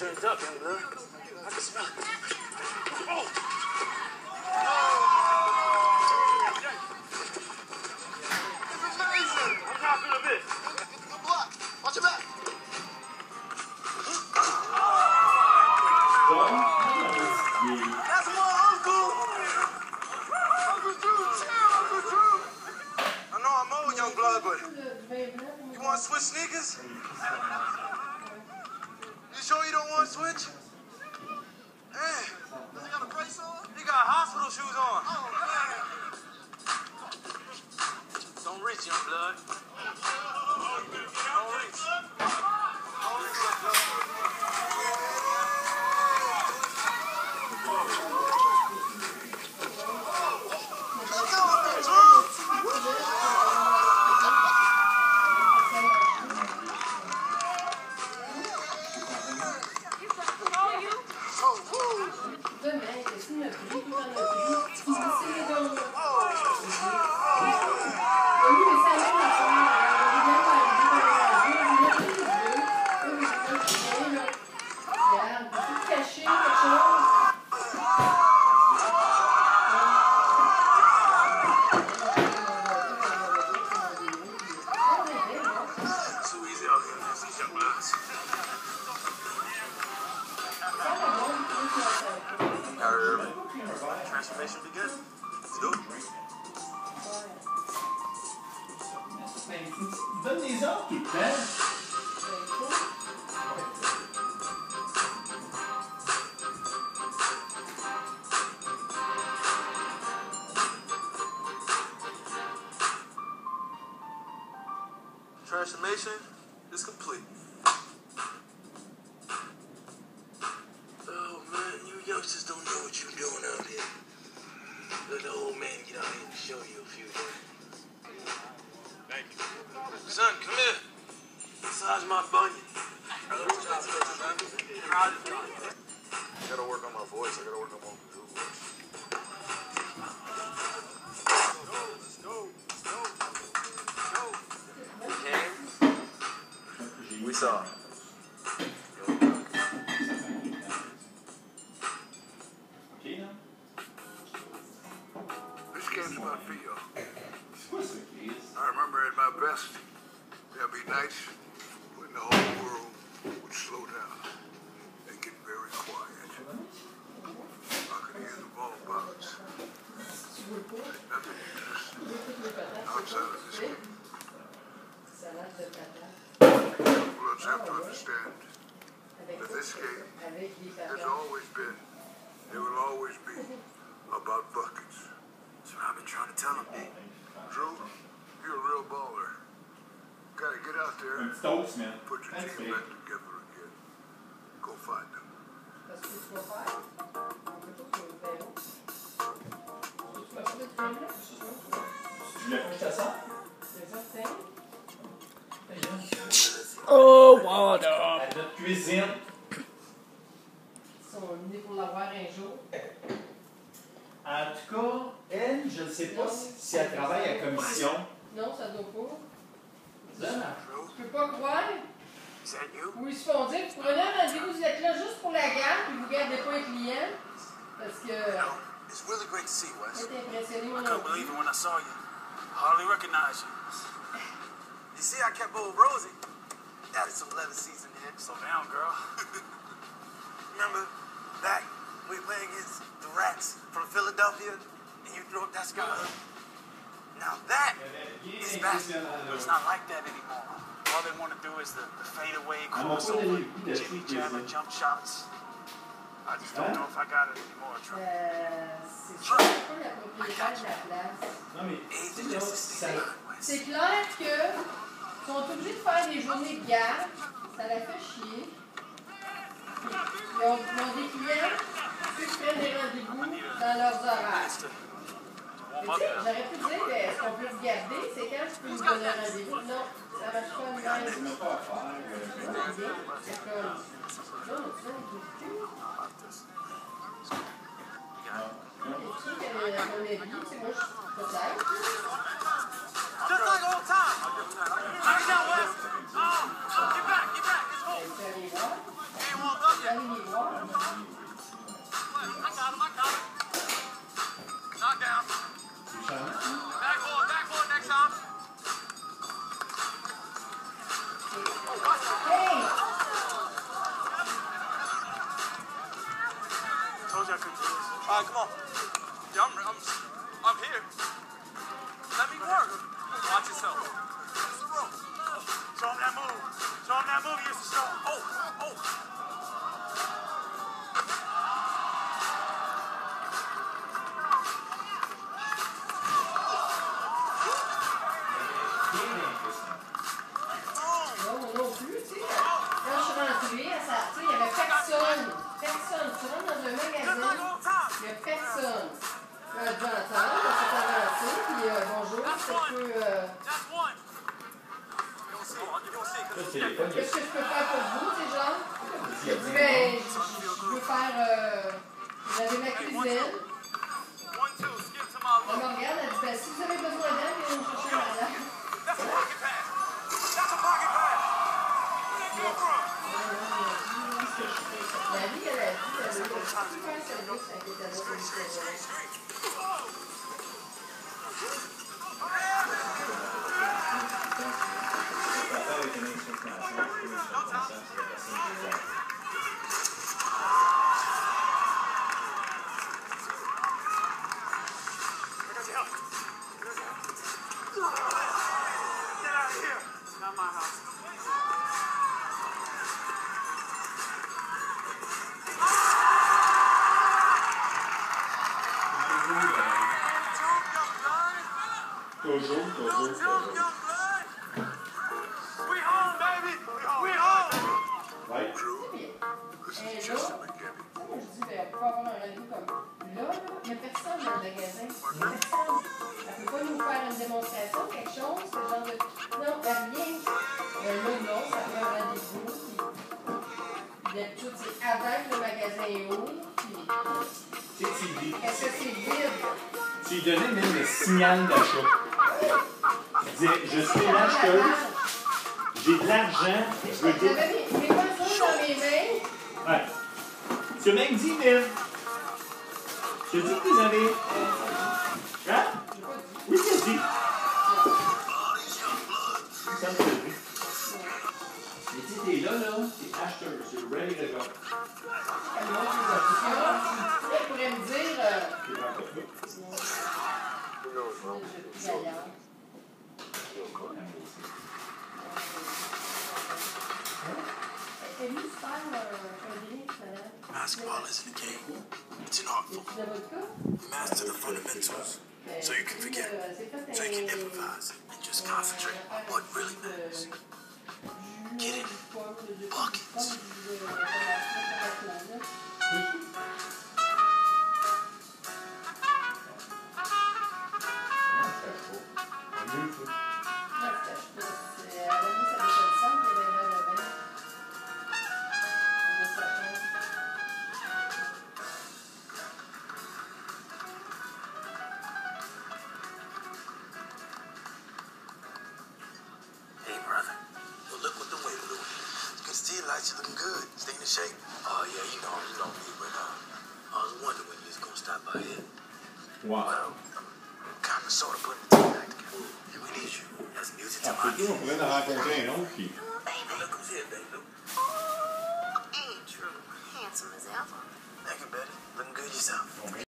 What's up, young blood? I can smell it. Oh! Ordres We saw. This game's about feel. C'est quoi ça, Chris? I remember at my best, there'd be nights when the whole world would slow down and get very quiet. I could hear the ball bounce. Nothing interesting outside of this game. Salade de patate have to understand that this game has always been, it will always be about buckets. That's what I've been trying to tell him, Big. Drew, you're a real baller. Gotta get out there, petit toast, man. put your Un petit team steak. back together again. Go find them. Parce que tu vas faire. On Oh. À notre cuisine. Ils sont venus pour l'avoir un jour. En tout cas, elle, je ne sais pas si, si elle travaille à commission. Non, ça doit pas. Donne Je peux pas croire. Is that you? Ou ils se font dire, vous prenez un rendez-vous, vous êtes là juste pour la gamme, puis vous gardez pas les clients. Parce que It's really great to see you, Wes. I couldn't believe it when I saw you. Hardly recognized you. You see, I kept old Rosie. Added some leather seats in there. Slow down, girl. Remember back we were playing against the Rats from Philadelphia, and you threw up that sky? Now that is basketball. It's not like that anymore. All they want to do is the, the fadeaway crossover, pas de- de- Jimmy de- Jammer jump shots. I just don't know if I got it anymore, Trey. C'est ça, c'est pas la propriétaire de la place. Non, mais, tu sais, là, ça, C'est clair que Ils sont obligés de faire des journées de garde. Ça la fait chier. Ils ont, des clients qui prennent des rendez-vous dans leurs horaires. J'aurais pu dire, ben, ce qu'on peut regarder, c'est quand je peux me donner un rendez-vous. Non, ça ne marche pas faire. C'est Just like old time. Knock down, Wes. Oh, get back, get back. It's home. He ain't warmed up yet. I got him, I got him. Knock down. Backboard, backboard next time. Oh, watch hey. Told you I come on. Yeah, I'm, I'm, I'm here. Let me work yourself. Show him that move. Show him that move you used to. Oh, oh. Qu'est-ce que je peux faire pour vous, genre? J'ai dit, ben, je, je veux faire, euh, j'avais ma cuisine. This Et là, moi, je dis, ben, on peut avoir un rendez-vous comme là, là, il n'y a personne dans le magasin. Personne. Elle peut pas nous faire une démonstration, quelque chose, ce genre de. Non, a rien. Euh, là, non, ça prend un rendez-vous. Puis, d'habitude, c'est avant que le magasin tu dis, est-ce que c'est vide? tu donnais même le signal d'achat. Je, suis une j'ai de l'argent, je veux dire. Dans mes mains. Ouais. Tu as même 10 000. Je dis que vous avez. Hein? Oui, je dis. Ça me fait Mais si t'es là, là, t'es acheteuse, c'est ready to go. Tu pourrais me dire. Euh, Basketball isn't a game. It's an art form. d'avocat? Master the fundamentals so you can forget, so you can improvise and just concentrate on what really matters. Like, wow. sorta putting the team back together. And we need you. That's music to my ears. Hey, keep. Look who's here, baby. Look. Andrew, handsome as ever. Thank you, Betty. Looking good yourself.